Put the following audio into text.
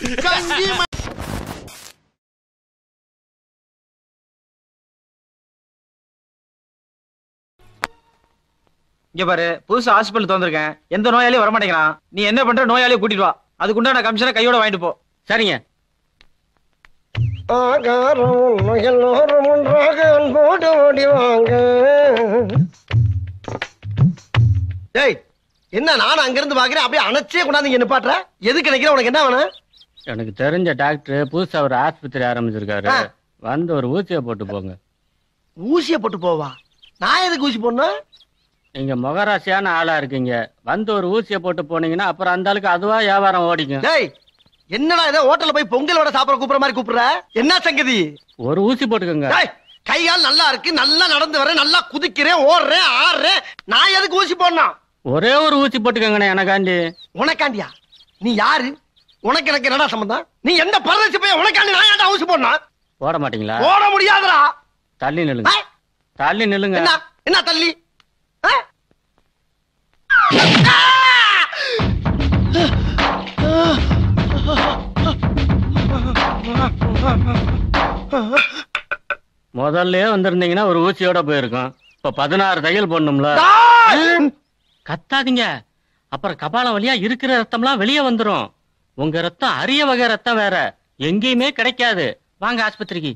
ம- இங்க பாரு புதுசா ஹாஸ்பிட்டல் திறந்திருக்கேன். எந்த நோயாளியும் வர மாட்டேங்கிறான் நீ என்ன பண்ற நோயாளியை கூட்டிட்டு வா. அதுக்குண்டான கமிஷனை கையோட வாங்கிட்டு போ. சரிங்க. ஆகாரம் எல்லோரும் ஒன்றாக அன்போடு ஓடி வாங்க. டேய் என்ன நான் அங்கிருந்து பாக்குறேன் அப்படியே அணைச்சே கொண்டாந்து இங்க நிப்பாட்டுற? எதுக்கு நினைக்கிற உனக்கு என்ன வேணும்? எனக்கு தெரிஞ்ச டாக்டர் புதுசா ஒரு ஆஸ்பத்திரி ஆரம்பிச்சிருக்காரு. வந்து ஒரு ஊசியை போட்டு போங்க. ஊசிய போட்டு போவா? நான் எதுக்கு ஊசி போடணும்? நீங்க முகராசியான ஆளா இருக்கீங்க. வந்து ஒரு ஊசியை போட்டு போனீங்கன்னா அப்புறம் அந்த ஆளுக்கு அதுவா வியாபாரம் ஓடிக்கும். டேய் என்னடா இதை ஹோட்டல்ல போய் பொங்கல் வடை சாப்பிட கூப்பிடுற மாதிரி கூப்பிடுற? என்ன சங்கதி? ஒரு ஊசி போட்டுக்கோங்க. டேய் கை கால் நல்லா இருக்கு. நல்லா நடந்து வரேன் நல்லா குதிக்கிறேன். ஓடுறேன். ஆடுறேன். நான் எதுக்கு ஊசி போடணும்? ஒரே ஒரு ஊசி போட்டுக்கோங்கண்ணே எனக்காண்டி. உனக்காண்டியா? நீ யாரு? உனக்கு எனக்கு என்னடா சம்பந்தம்? நீ எந்த பரதேசி போய் உனக்காண்டி நான் ஏன்டா ஊசி போடணும்? போட மாட்டீங்களா? போட முடியாதுடா. தள்ளி நில்லுங்க? தள்ளி நில்லுங்க. என்ன? என்ன தள்ளி? முதல்ல வந்திருந்தீங்கன்னா ஒரு ஊசியோட போயிருக்கும். இப்ப பதினாறு தையல் போடணும்ல! கத்தாதீங்க. அப்புறம் கபாலம் வழியா இருக்கிற ரத்தம்லாம் வெளியே வந்துரும். உங்க ரத்தம் அரிய வகை ரத்தம் வேற. எங்கேயுமே கிடைக்காது. வாங்க ஆஸ்பத்திரிக்கு.